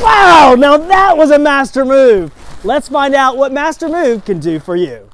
Wow, now that was a master move. Let's find out what Master Move can do for you.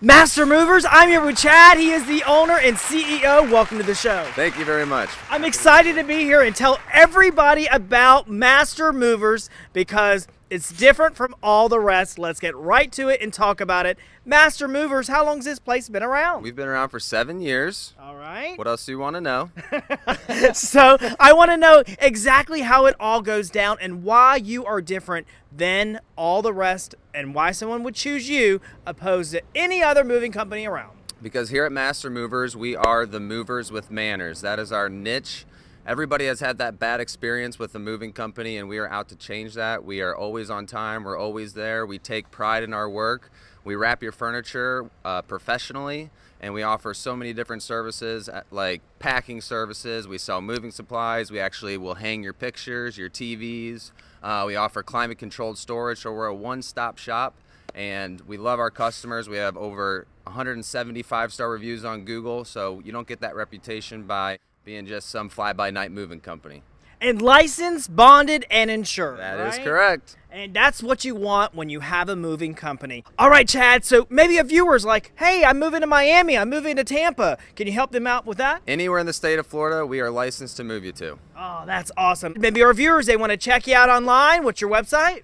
Master Movers, I'm here with Chad. He is the owner and CEO. Welcome to the show. Thank you very much. I'm excited to be here and tell everybody about Master Movers because it's different from all the rest. Let's get right to it and talk about it. Master Movers, how long's this place been around? We've been around for seven years. All right. What else do you want to know? so I want to know exactly how it all goes down and why you are different than all the rest and why someone would choose you opposed to any other moving company around. Because here at Master Movers, we are the movers with manners. That is our niche. Everybody has had that bad experience with the moving company, and we are out to change that. We are always on time, we're always there. We take pride in our work. We wrap your furniture uh, professionally, and we offer so many different services uh, like packing services. We sell moving supplies. We actually will hang your pictures, your TVs. Uh, we offer climate controlled storage, so we're a one stop shop and we love our customers. We have over 175 star reviews on Google, so you don't get that reputation by being just some fly by night moving company. And licensed, bonded, and insured. That right? is correct. And that's what you want when you have a moving company. All right, Chad. So maybe a viewer's like, hey, I'm moving to Miami. I'm moving to Tampa. Can you help them out with that? Anywhere in the state of Florida, we are licensed to move you to. Oh, that's awesome. Maybe our viewers, they want to check you out online. What's your website?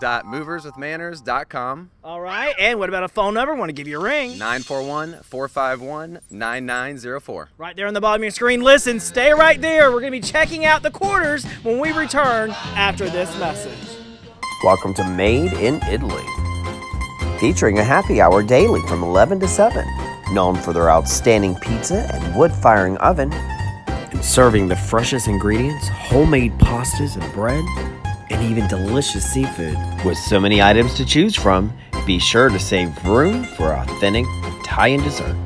www.moverswithmanners.com. All right. And what about a phone number? Want to give you a ring? 941 451 9904. Right there on the bottom of your screen. Listen, stay right there. We're going to be checking out the quarters when we return after this message. Welcome to Made in Italy, featuring a happy hour daily from 11 to 7. Known for their outstanding pizza and wood firing oven, and serving the freshest ingredients, homemade pastas and bread and even delicious seafood. With so many items to choose from, be sure to save room for authentic Italian dessert.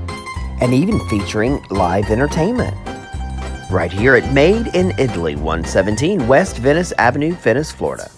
And even featuring live entertainment. Right here at Made in Italy, 117 West Venice Avenue, Venice, Florida.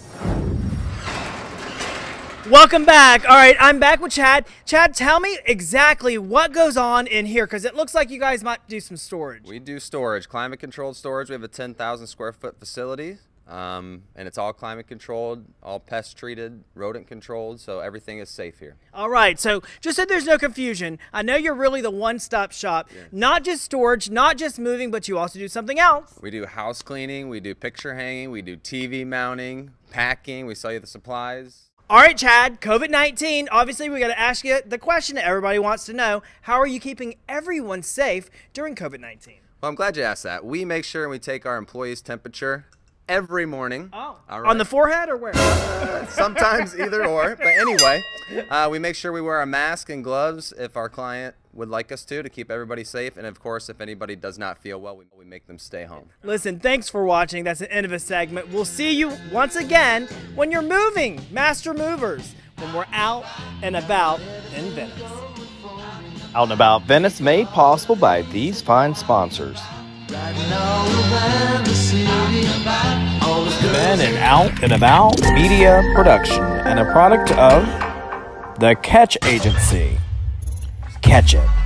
Welcome back. All right, I'm back with Chad. Chad, tell me exactly what goes on in here because it looks like you guys might do some storage. We do storage, climate controlled storage. We have a 10,000 square foot facility. Um, and it's all climate controlled, all pest treated, rodent controlled, so everything is safe here. All right, so just so there's no confusion, I know you're really the one stop shop, yeah. not just storage, not just moving, but you also do something else. We do house cleaning, we do picture hanging, we do TV mounting, packing, we sell you the supplies. All right, Chad, COVID 19. Obviously, we got to ask you the question that everybody wants to know How are you keeping everyone safe during COVID 19? Well, I'm glad you asked that. We make sure we take our employees' temperature every morning. Oh, on the forehead or where? Uh, sometimes either or. But anyway, uh, we make sure we wear a mask and gloves if our client would like us to to keep everybody safe. And of course, if anybody does not feel well, we, we make them stay home. Listen, thanks for watching. That's the end of a segment. We'll see you once again when you're moving, Master Movers, when we're out and about in Venice. Out and About Venice made possible by these fine sponsors. An Out and About Media Production and a product of The Catch Agency. Catch it.